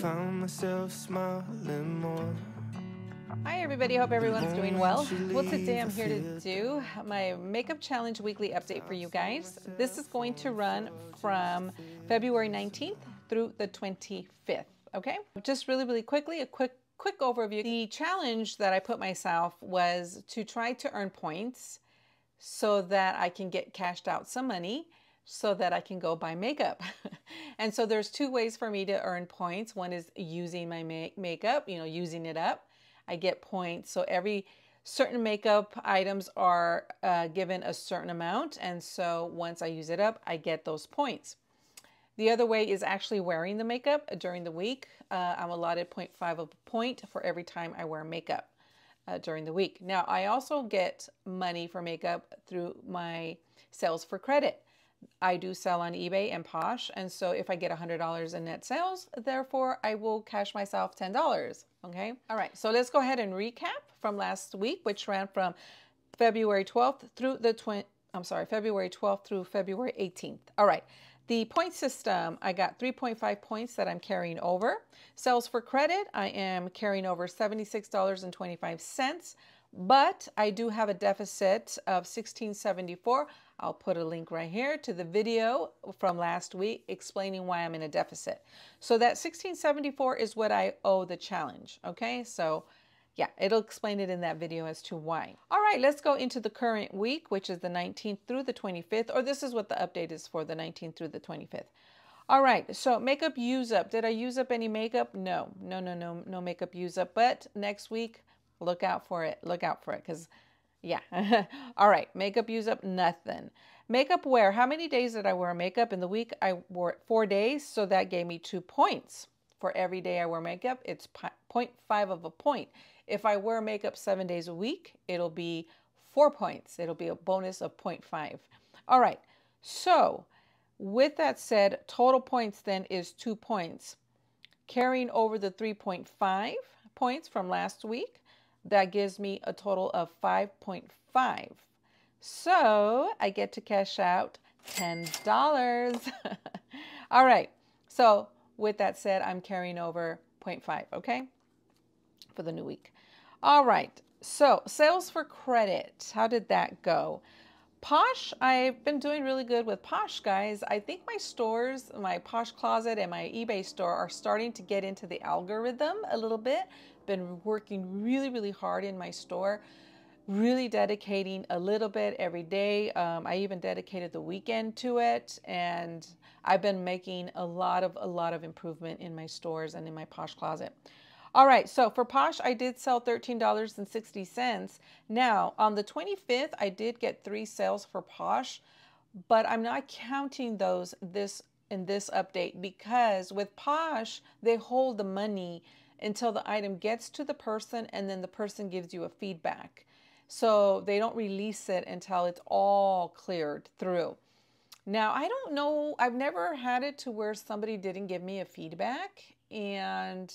Found myself smiling more. Hi everybody, hope everyone's doing well. Well today I'm here to do my Makeup Challenge weekly update for you guys. This is going to run from February 19th through the 25th, okay? Just really, really quickly, a quick quick overview. The challenge that I put myself was to try to earn points so that I can get cashed out some money so that I can go buy makeup. and so there's two ways for me to earn points. One is using my make makeup, you know, using it up. I get points. So every certain makeup items are uh, given a certain amount. And so once I use it up, I get those points. The other way is actually wearing the makeup during the week. Uh, I'm allotted 0.5 of a point for every time I wear makeup uh, during the week. Now, I also get money for makeup through my sales for credit. I do sell on eBay and Posh, and so if I get $100 in net sales, therefore I will cash myself $10. Okay. All right. So let's go ahead and recap from last week, which ran from February 12th through the 20. I'm sorry, February 12th through February 18th. All right. The point system, I got 3.5 points that I'm carrying over. Sales for credit, I am carrying over $76.25, but I do have a deficit of 1674. I'll put a link right here to the video from last week explaining why I'm in a deficit. So that 1674 is what I owe the challenge. Okay, so yeah, it'll explain it in that video as to why. All right, let's go into the current week, which is the 19th through the 25th, or this is what the update is for the 19th through the 25th. All right, so makeup use up. Did I use up any makeup? No, no, no, no, no makeup use up. But next week, look out for it. Look out for it because yeah. All right. Makeup use up, nothing. Makeup wear. How many days did I wear makeup? In the week, I wore four days. So that gave me two points. For every day I wear makeup, it's 0.5 of a point. If I wear makeup seven days a week, it'll be four points. It'll be a bonus of 0.5. All right. So with that said, total points then is two points. Carrying over the 3.5 points from last week, that gives me a total of 5.5. So I get to cash out $10. All right. So with that said, I'm carrying over 0.5, okay, for the new week. All right. So sales for credit, how did that go? Posh, I've been doing really good with Posh, guys. I think my stores, my Posh Closet and my eBay store are starting to get into the algorithm a little bit. Been working really, really hard in my store, really dedicating a little bit every day. Um, I even dedicated the weekend to it, and I've been making a lot of a lot of improvement in my stores and in my Posh Closet. All right, so for Posh, I did sell $13.60. Now, on the 25th, I did get three sales for Posh, but I'm not counting those this in this update because with Posh, they hold the money until the item gets to the person and then the person gives you a feedback. So they don't release it until it's all cleared through. Now, I don't know, I've never had it to where somebody didn't give me a feedback and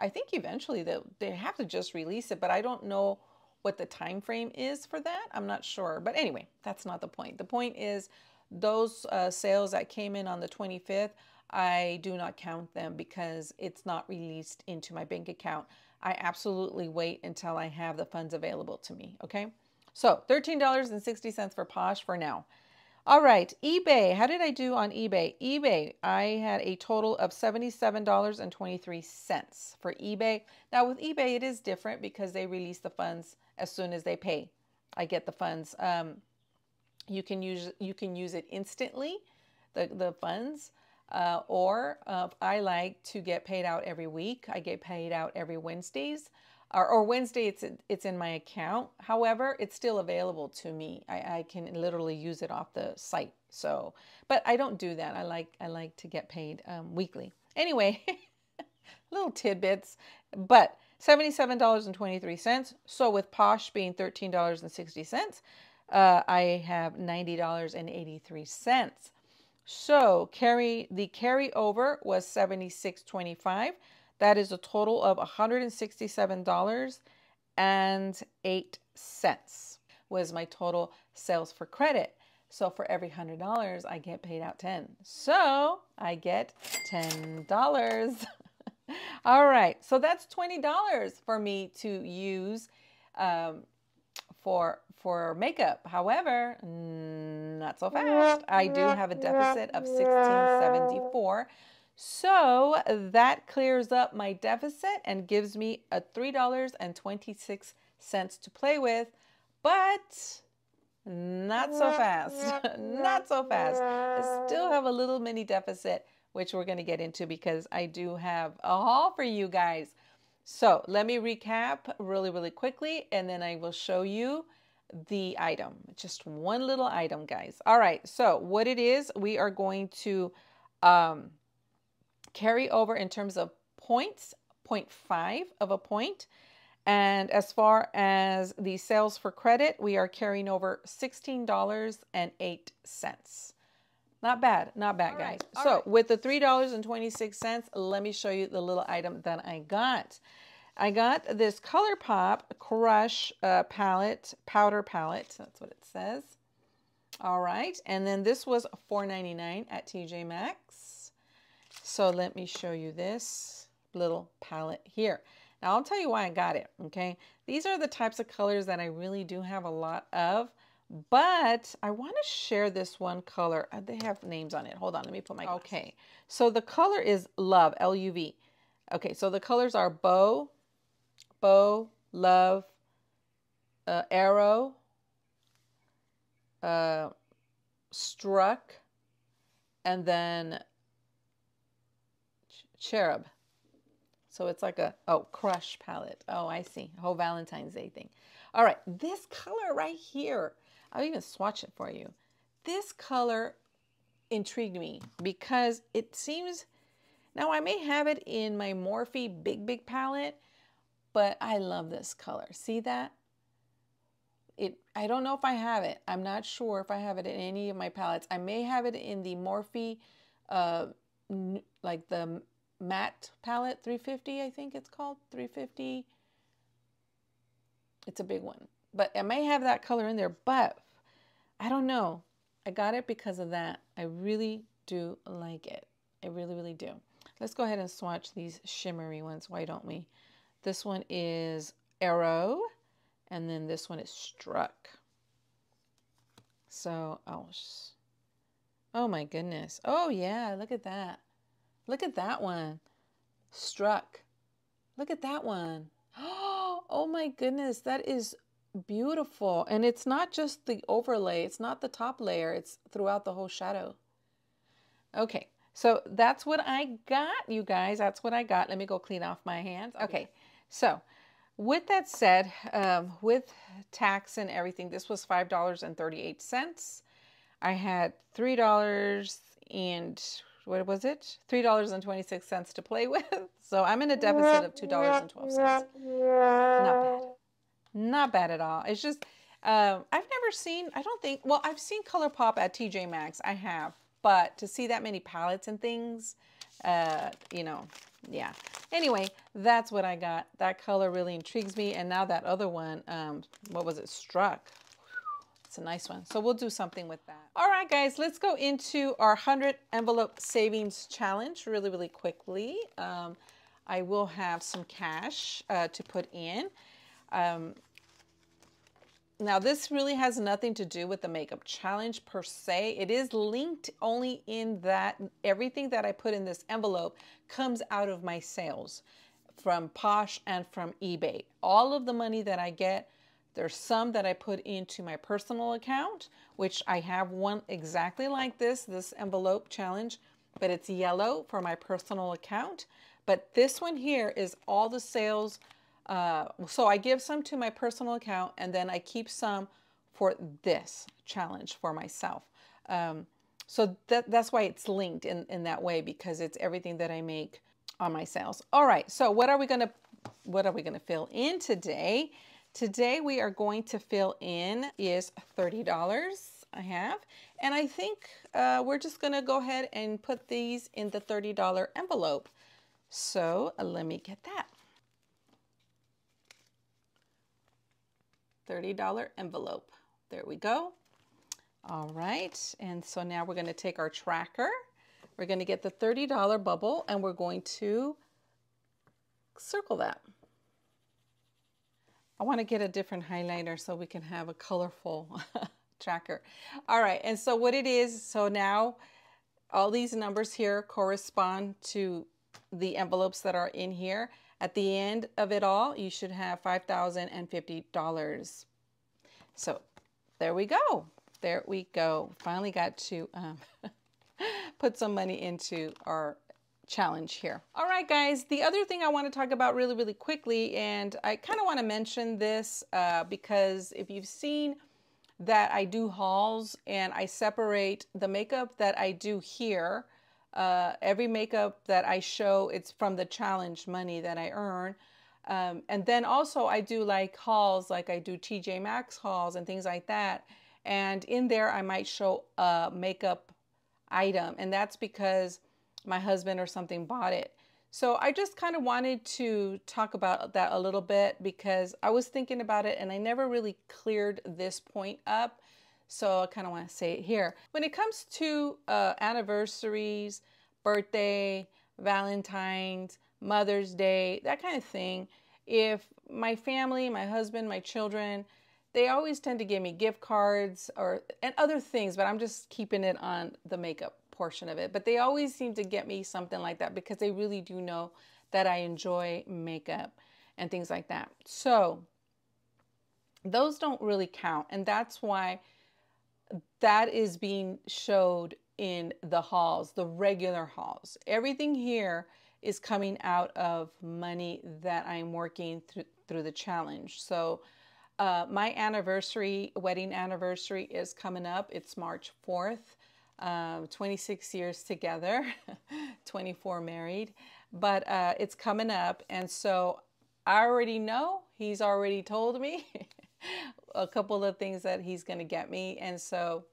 I think eventually they they have to just release it, but I don't know what the time frame is for that. I'm not sure. But anyway, that's not the point. The point is those uh, sales that came in on the 25th, I do not count them because it's not released into my bank account. I absolutely wait until I have the funds available to me. Okay. So $13.60 for Posh for now. All right, eBay. How did I do on eBay? eBay, I had a total of $77.23 for eBay. Now with eBay, it is different because they release the funds as soon as they pay. I get the funds. Um, you can use you can use it instantly, the the funds, uh, or uh, I like to get paid out every week. I get paid out every Wednesdays, or, or Wednesday it's it's in my account. However, it's still available to me. I, I can literally use it off the site. So, but I don't do that. I like I like to get paid um, weekly. Anyway, little tidbits, but. $77.23. So, with Posh being $13.60, uh, I have $90.83. So carry the carryover was seventy-six twenty-five. That is a total of $167.08 was my total sales for credit. So for every $100, I get paid out 10. So I get $10. All right, so that's $20 for me to use um, for for makeup. However, mm, not so fast. I do have a deficit of 1674. So that clears up my deficit and gives me a $3.26 to play with, but not so fast. not so fast. I still have a little mini deficit, which we're going to get into because I do have a haul for you guys. So let me recap really, really quickly, and then I will show you the item. Just one little item, guys. All right, so what it is, we are going to um, carry over in terms of points, 0.5 of a point. And as far as the sales for credit, we are carrying over $16.08. Not bad, not bad, guys. Right, so right. with the $3.26, let me show you the little item that I got. I got this ColourPop Crush uh, palette, powder palette. That's what it says. All right. And then this was $4.99 at TJ Maxx. So let me show you this little palette here. Now I'll tell you why I got it, okay? These are the types of colors that I really do have a lot of, but I want to share this one color. Uh, they have names on it. Hold on, let me put my glasses. Okay, so the color is Love, L-U-V. Okay, so the colors are Bow, bow, love, uh, arrow, uh, struck, and then cherub. So it's like a, oh, crush palette. Oh, I see. Whole Valentine's Day thing. All right, this color right here, I'll even swatch it for you. This color intrigued me because it seems, now I may have it in my Morphe Big Big palette, but I love this color. See that? It, I don't know if I have it. I'm not sure if I have it in any of my palettes. I may have it in the Morphe, uh, like the matte palette 350, I think it's called 350. It's a big one, but it may have that color in there, but I don't know. I got it because of that. I really do like it. I really, really do. Let's go ahead and swatch these shimmery ones. Why don't we? This one is arrow, and then this one is struck. So, oh, oh my goodness. Oh yeah, look at that. Look at that one. Struck. Look at that one. Oh my goodness, that is beautiful. And it's not just the overlay, it's not the top layer, it's throughout the whole shadow. Okay, so that's what I got, you guys. That's what I got. Let me go clean off my hands. Okay, so with that said, um, with tax and everything, this was $5.38. I had $3 and what was it? $3.26 to play with. So I'm in a deficit of $2.12. Not bad. Not bad at all. It's just, uh, I've never seen, I don't think, well, I've seen ColourPop at TJ Maxx. I have. But to see that many palettes and things, uh, you know, yeah. Anyway, that's what I got. That color really intrigues me. And now that other one, um, what was it, struck. It's a nice one. So we'll do something with that. All right, guys, let's go into our 100 envelope savings challenge really, really quickly. Um, I will have some cash uh, to put in. Um, now, this really has nothing to do with the makeup challenge per se. It is linked only in that everything that I put in this envelope comes out of my sales from Posh and from eBay. All of the money that I get, there's some that I put into my personal account, which I have one exactly like this, this envelope challenge, but it's yellow for my personal account. But this one here is all the sales uh, so I give some to my personal account and then I keep some for this challenge for myself. Um, so that, that's why it's linked in, in that way because it's everything that I make on my sales. All right, so what are we gonna what are we gonna fill in today? Today we are going to fill in is $30 I have. And I think uh, we're just gonna go ahead and put these in the $30 envelope. So uh, let me get that. $30 envelope. There we go. All right, and so now we're gonna take our tracker. We're gonna get the $30 bubble and we're going to circle that. I want to get a different highlighter so we can have a colorful tracker. All right, and so what it is, so now all these numbers here correspond to the envelopes that are in here. At the end of it all, you should have $5,050. So there we go. There we go. Finally got to um, put some money into our challenge here. All right, guys, the other thing I want to talk about really, really quickly, and I kind of want to mention this uh, because if you've seen that I do hauls and I separate the makeup that I do here, uh, every makeup that I show, it's from the challenge money that I earn. Um, and then also I do like hauls, like I do TJ Maxx hauls and things like that. And in there, I might show a makeup item. And that's because my husband or something bought it. So I just kind of wanted to talk about that a little bit because I was thinking about it and I never really cleared this point up. So I kind of want to say it here. When it comes to uh, anniversaries, birthday, Valentine's, Mother's Day, that kind of thing, if my family, my husband, my children, they always tend to give me gift cards or and other things, but I'm just keeping it on the makeup portion of it. But they always seem to get me something like that because they really do know that I enjoy makeup and things like that. So those don't really count. And that's why that is being showed in the hauls, the regular hauls. Everything here is coming out of money that I'm working through through the challenge. So uh, my anniversary, wedding anniversary is coming up. It's March 4th um, 26 years together, 24 married, but uh, it's coming up. And so I already know, he's already told me a couple of things that he's going to get me. And so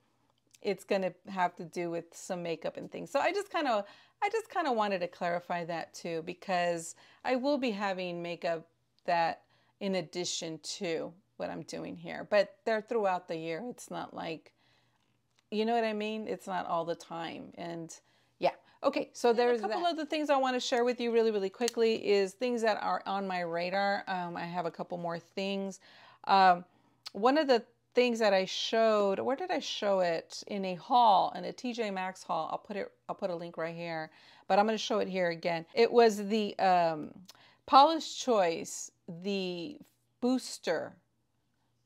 it's going to have to do with some makeup and things. So I just kind of, I just kind of wanted to clarify that too, because I will be having makeup that in addition to what I'm doing here, but they're throughout the year. It's not like you know what I mean? It's not all the time. And yeah. Okay, so there's a couple that. of the things I want to share with you really, really quickly is things that are on my radar. Um, I have a couple more things. Um, one of the things that I showed, where did I show it? In a haul, in a TJ Maxx haul. I'll put it, I'll put a link right here, but I'm going to show it here again. It was the um, Paula's Choice, the booster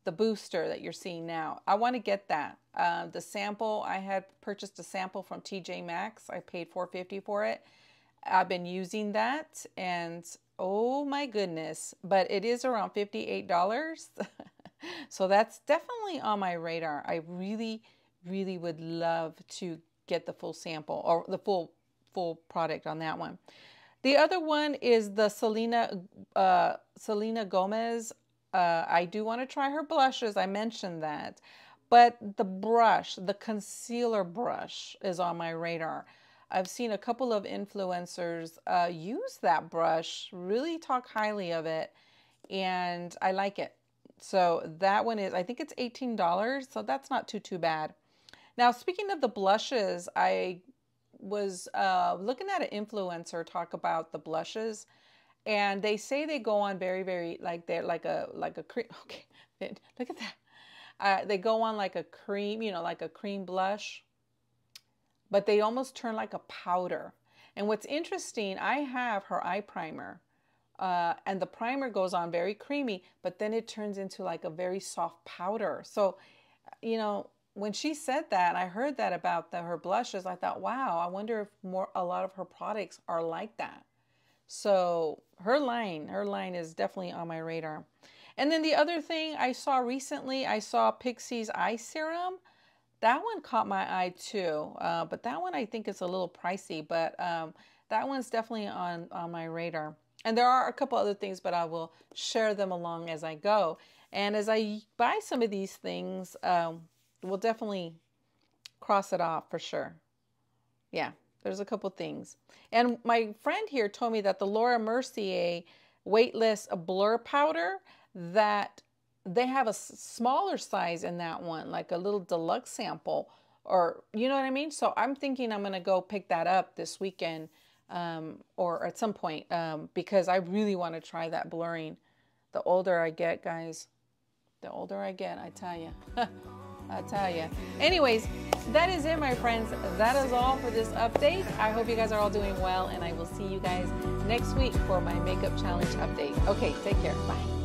the booster that you're seeing now. I want to get that. Uh, the sample, I had purchased a sample from TJ Maxx. I paid 450 for it. I've been using that and oh my goodness, but it is around $58. so that's definitely on my radar. I really, really would love to get the full sample or the full full product on that one. The other one is the Selena uh, Selena Gomez uh, I do want to try her blushes. I mentioned that. But the brush, the concealer brush, is on my radar. I've seen a couple of influencers uh, use that brush, really talk highly of it, and I like it. So that one is, I think it's $18, so that's not too, too bad. Now, speaking of the blushes, I was uh, looking at an influencer talk about the blushes and they say they go on very very like they're like a like a cream okay look at that uh, they go on like a cream you know like a cream blush but they almost turn like a powder and what's interesting i have her eye primer uh, and the primer goes on very creamy but then it turns into like a very soft powder so you know when she said that i heard that about the, her blushes i thought wow i wonder if more a lot of her products are like that so her line, her line is definitely on my radar. And then the other thing I saw recently, I saw Pixi's eye serum. That one caught my eye too, uh, but that one I think is a little pricey, but um, that one's definitely on, on my radar. And there are a couple other things, but I will share them along as I go. And as I buy some of these things, um, we'll definitely cross it off for sure. Yeah. There's a couple things. And my friend here told me that the Laura Mercier weightless blur powder that they have a smaller size in that one, like a little deluxe sample or you know what I mean? So I'm thinking I'm going to go pick that up this weekend um, or at some point um, because I really want to try that blurring. The older I get, guys, the older I get, I tell you. I tell you. Anyways, that is it, my friends. That is all for this update. I hope you guys are all doing well, and I will see you guys next week for my makeup challenge update. Okay, take care. Bye.